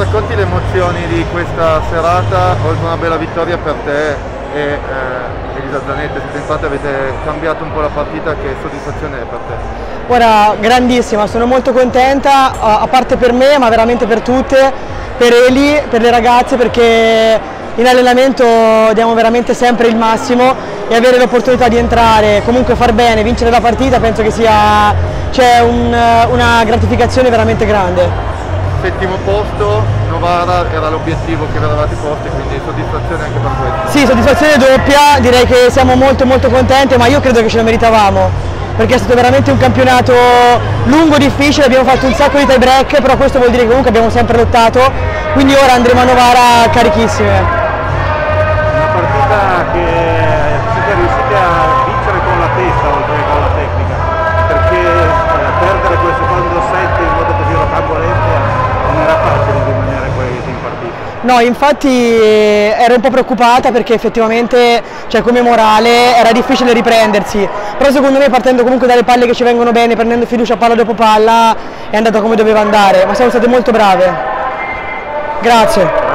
racconti le emozioni di questa serata, oltre una bella vittoria per te e eh, Elisa Zanetti, siete entrate avete cambiato un po' la partita, che soddisfazione è per te? Ora, grandissima, sono molto contenta, a parte per me, ma veramente per tutte, per Eli, per le ragazze, perché in allenamento diamo veramente sempre il massimo e avere l'opportunità di entrare, comunque far bene, vincere la partita, penso che sia cioè, un, una gratificazione veramente grande settimo posto, Novara era l'obiettivo che vi eravate posti, quindi soddisfazione anche per questo. Sì, soddisfazione doppia, direi che siamo molto molto contenti, ma io credo che ce lo meritavamo, perché è stato veramente un campionato lungo, difficile, abbiamo fatto un sacco di tie break, però questo vuol dire che comunque abbiamo sempre lottato, quindi ora andremo a Novara carichissime. Una partita che siete riusciti a No, infatti eh, ero un po' preoccupata perché effettivamente cioè, come morale era difficile riprendersi, però secondo me partendo comunque dalle palle che ci vengono bene, prendendo fiducia palla dopo palla, è andata come doveva andare, ma siamo state molto brave. Grazie.